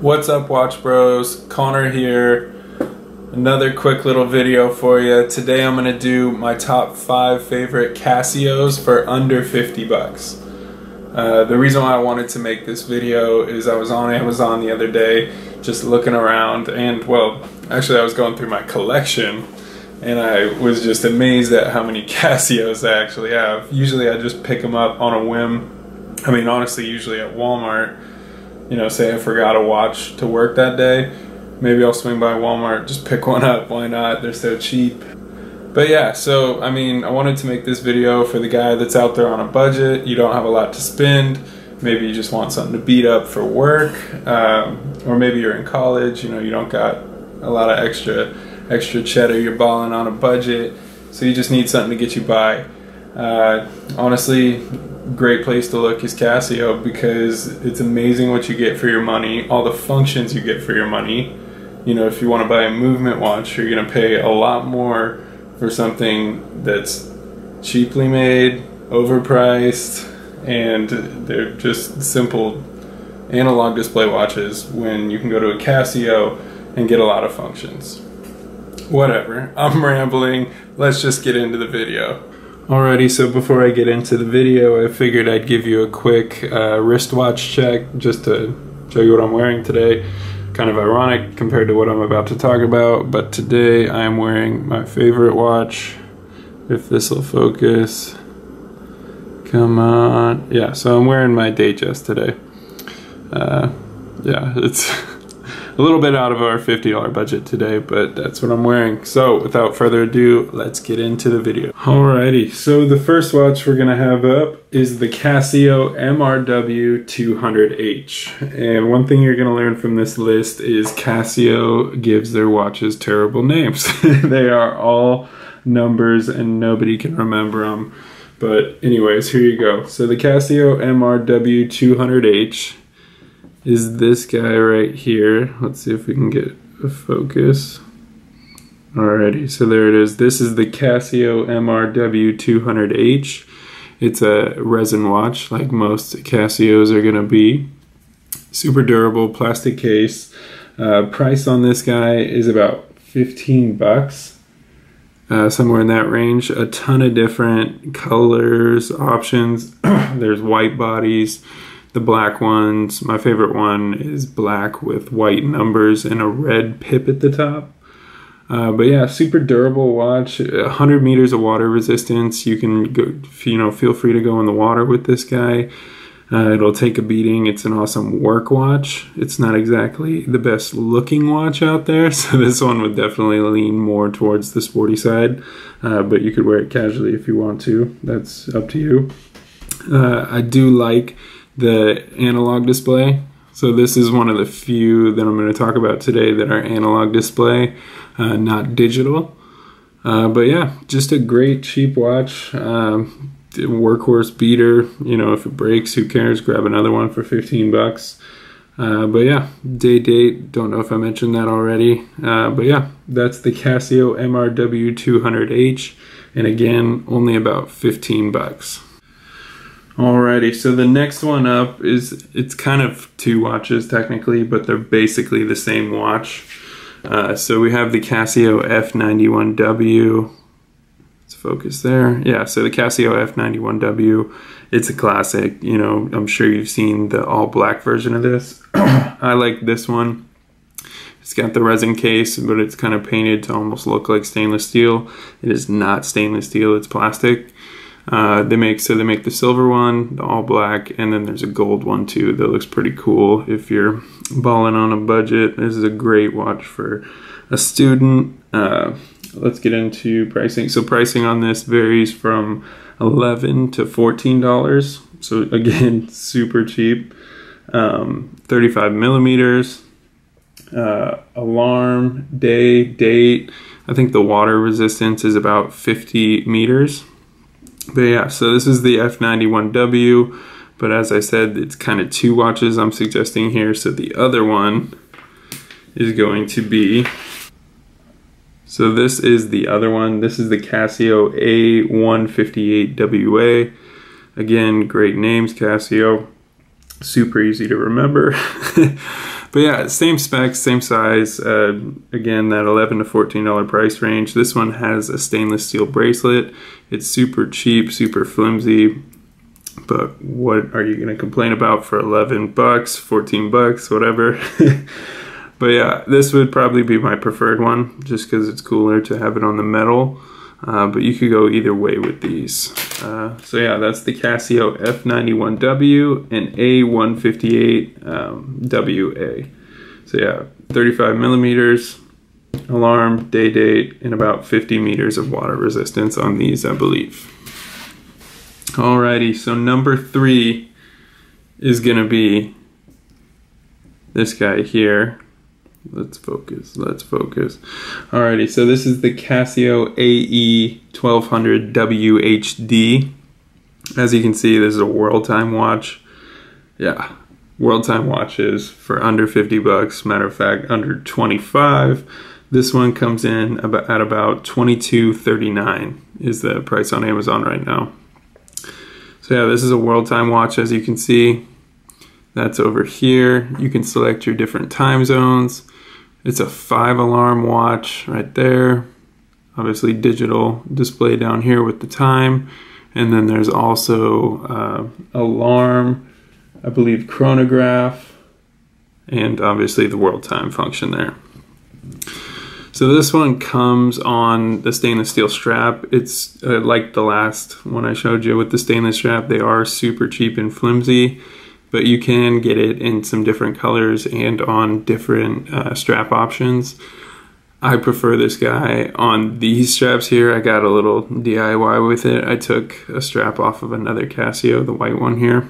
What's up, Watch Bros? Connor here. Another quick little video for you. Today I'm going to do my top five favorite Casios for under 50 bucks. Uh, the reason why I wanted to make this video is I was on Amazon the other day just looking around and well, actually I was going through my collection and I was just amazed at how many Casios I actually have. Usually I just pick them up on a whim. I mean, honestly, usually at Walmart you know, say I forgot a watch to work that day, maybe I'll swing by Walmart, just pick one up. Why not? They're so cheap. But yeah, so I mean, I wanted to make this video for the guy that's out there on a budget. You don't have a lot to spend. Maybe you just want something to beat up for work, um, or maybe you're in college. You know, you don't got a lot of extra extra cheddar. You're balling on a budget, so you just need something to get you by. Uh, honestly, great place to look is Casio because it's amazing what you get for your money, all the functions you get for your money. You know, if you want to buy a movement watch, you're going to pay a lot more for something that's cheaply made, overpriced, and they're just simple analog display watches when you can go to a Casio and get a lot of functions. Whatever, I'm rambling. Let's just get into the video. Alrighty, so before I get into the video, I figured I'd give you a quick uh, wristwatch check just to show you what I'm wearing today. Kind of ironic compared to what I'm about to talk about, but today I'm wearing my favorite watch. If this will focus. Come on. Yeah, so I'm wearing my Datejust today. Uh, yeah, it's a little bit out of our $50 budget today, but that's what I'm wearing. So without further ado, let's get into the video. Alrighty, so the first watch we're gonna have up is the Casio MRW 200H. And one thing you're gonna learn from this list is Casio gives their watches terrible names. they are all numbers and nobody can remember them. But anyways, here you go. So the Casio MRW 200H is this guy right here. Let's see if we can get a focus. Alrighty, so there it is. This is the Casio MRW200H. It's a resin watch like most Casios are gonna be. Super durable plastic case. Uh, price on this guy is about 15 bucks. Uh, somewhere in that range. A ton of different colors, options. There's white bodies, the black ones. My favorite one is black with white numbers and a red pip at the top. Uh, but yeah, super durable watch. 100 meters of water resistance. You can go, you know, feel free to go in the water with this guy. Uh, it'll take a beating. It's an awesome work watch. It's not exactly the best looking watch out there, so this one would definitely lean more towards the sporty side. Uh, but you could wear it casually if you want to. That's up to you. Uh, I do like the analog display. So this is one of the few that I'm going to talk about today that are analog display, uh, not digital. Uh, but yeah, just a great cheap watch. Um, workhorse beater. You know, if it breaks, who cares? Grab another one for 15 bucks. Uh, but yeah, day date. Don't know if I mentioned that already. Uh, but yeah, that's the Casio MRW 200H, and again, only about 15 bucks. Alrighty, so the next one up is it's kind of two watches technically, but they're basically the same watch. Uh, so we have the Casio F91W. Let's focus there. Yeah, so the Casio F91W. It's a classic. You know, I'm sure you've seen the all black version of this. I like this one. It's got the resin case, but it's kind of painted to almost look like stainless steel. It is not stainless steel, it's plastic. Uh, they make so they make the silver one, the all black, and then there's a gold one too that looks pretty cool if you're balling on a budget. This is a great watch for a student. Uh, let's get into pricing. So pricing on this varies from 11 to 14 dollars. So again, super cheap. Um, 35 millimeters. Uh, alarm, day, date. I think the water resistance is about 50 meters. But yeah, so this is the F91W, but as I said, it's kind of two watches I'm suggesting here. So the other one is going to be, so this is the other one. This is the Casio A158WA. Again, great names, Casio. Super easy to remember. but yeah, same specs, same size. Uh, again, that 11 to 14 dollar price range. This one has a stainless steel bracelet. It's super cheap, super flimsy. But what are you going to complain about for 11 bucks, 14 bucks, whatever? but yeah, this would probably be my preferred one just because it's cooler to have it on the metal. Uh, but you could go either way with these. Uh, so yeah, that's the Casio F91W and A158 um, WA. So yeah, 35 millimeters, alarm, day date, and about 50 meters of water resistance on these, I believe. Alrighty, so number three is gonna be this guy here. Let's focus, let's focus. Alrighty, so this is the Casio AE 1200 WHD. As you can see, this is a world time watch. Yeah, world time watches for under 50 bucks. Matter of fact, under 25. This one comes in about, at about 22.39 is the price on Amazon right now. So yeah, this is a world time watch as you can see. That's over here. You can select your different time zones. It's a five alarm watch right there. Obviously digital display down here with the time. And then there's also uh, alarm, I believe chronograph, and obviously the world time function there. So this one comes on the stainless steel strap. It's uh, like the last one I showed you with the stainless strap. They are super cheap and flimsy but you can get it in some different colors and on different uh, strap options. I prefer this guy on these straps here. I got a little DIY with it. I took a strap off of another Casio, the white one here,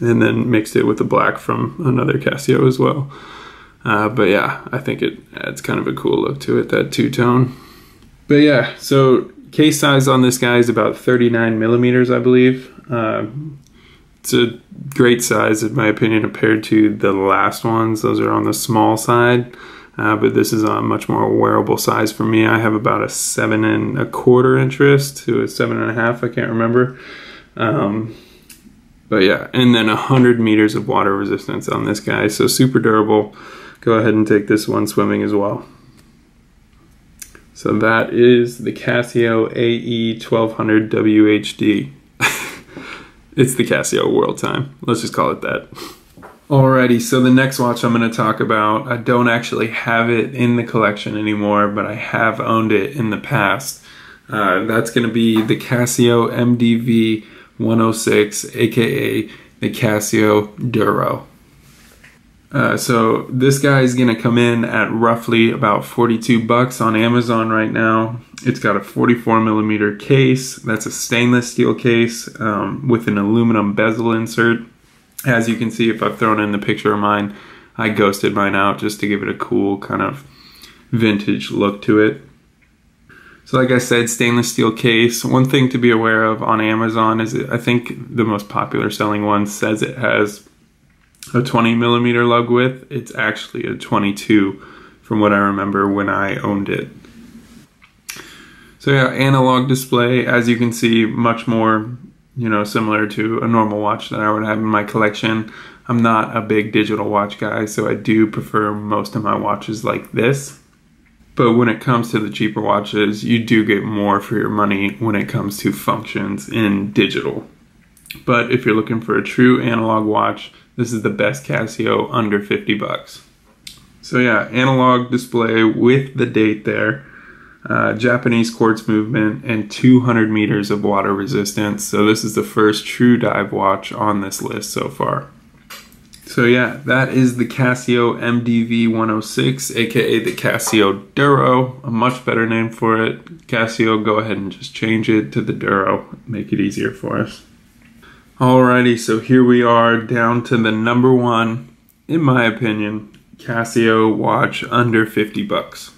and then mixed it with the black from another Casio as well. Uh, but yeah, I think it adds kind of a cool look to it, that two-tone. But yeah, so case size on this guy is about 39 millimeters, I believe. Uh, it's a great size in my opinion compared to the last ones. Those are on the small side, uh, but this is a much more wearable size for me. I have about a seven and a quarter inch wrist to a seven and a half. I can't remember. Um, but yeah, and then a hundred meters of water resistance on this guy. So super durable. Go ahead and take this one swimming as well. So that is the Casio AE 1200 WHD. It's the Casio World Time. Let's just call it that. Alrighty, so the next watch I'm going to talk about, I don't actually have it in the collection anymore, but I have owned it in the past. Uh, that's going to be the Casio MDV 106, aka the Casio Duro. Uh, so this guy is going to come in at roughly about 42 bucks on Amazon right now. It's got a 44 millimeter case. That's a stainless steel case um, with an aluminum bezel insert. As you can see, if I've thrown in the picture of mine, I ghosted mine out just to give it a cool kind of vintage look to it. So like I said, stainless steel case. One thing to be aware of on Amazon is I think the most popular selling one says it has a 20 millimeter lug width. It's actually a 22 from what I remember when I owned it. So yeah, analog display, as you can see, much more, you know, similar to a normal watch that I would have in my collection. I'm not a big digital watch guy, so I do prefer most of my watches like this. But when it comes to the cheaper watches, you do get more for your money when it comes to functions in digital. But if you're looking for a true analog watch, this is the best Casio under 50 bucks. So yeah, analog display with the date there. Uh, Japanese quartz movement and 200 meters of water resistance. So this is the first true dive watch on this list so far. So yeah, that is the Casio MDV 106, aka the Casio Duro, a much better name for it. Casio, go ahead and just change it to the Duro, make it easier for us. Alrighty, so here we are down to the number one, in my opinion, Casio watch under 50 bucks.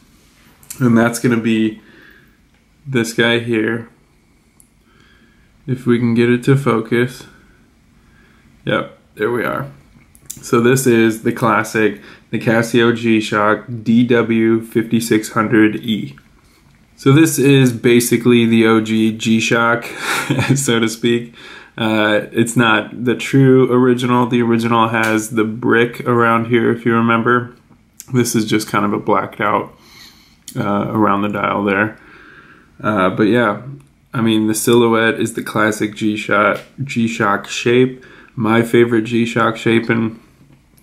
And that's going to be this guy here. If we can get it to focus. Yep, there we are. So this is the classic, the Casio G-Shock DW5600E. So this is basically the OG G-Shock, so to speak. Uh, it's not the true original. The original has the brick around here, if you remember. This is just kind of a blacked out uh, around the dial there. Uh, but yeah, I mean, the silhouette is the classic G-Shock G-Shock shape. My favorite G-Shock shape, in,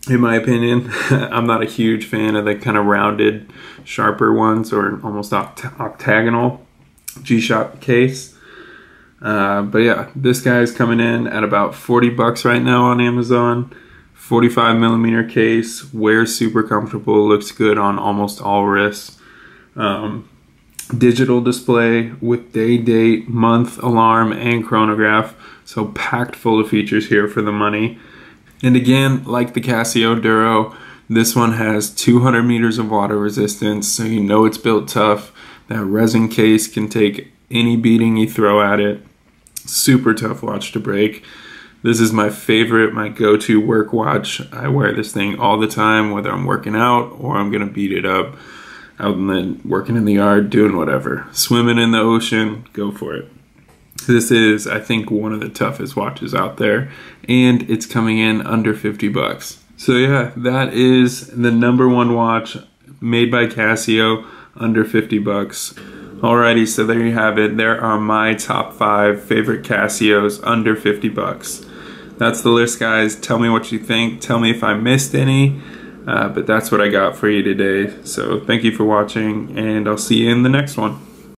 in my opinion. I'm not a huge fan of the kind of rounded, sharper ones or almost oct octagonal G-Shock case. Uh, but yeah, this guy is coming in at about 40 bucks right now on Amazon. 45 millimeter case, wears super comfortable, looks good on almost all wrists. Um, digital display with day, date, month, alarm, and chronograph. So packed full of features here for the money. And again, like the Casio Duro, this one has 200 meters of water resistance, so you know it's built tough. That resin case can take any beating you throw at it. Super tough watch to break. This is my favorite, my go-to work watch. I wear this thing all the time, whether I'm working out or I'm gonna beat it up out in the working in the yard, doing whatever, swimming in the ocean, go for it. This is, I think, one of the toughest watches out there, and it's coming in under 50 bucks. So yeah, that is the number one watch made by Casio, under 50 bucks. Alrighty, so there you have it. There are my top five favorite Casios under 50 bucks. That's the list, guys. Tell me what you think. Tell me if I missed any. Uh, but that's what I got for you today. So thank you for watching, and I'll see you in the next one.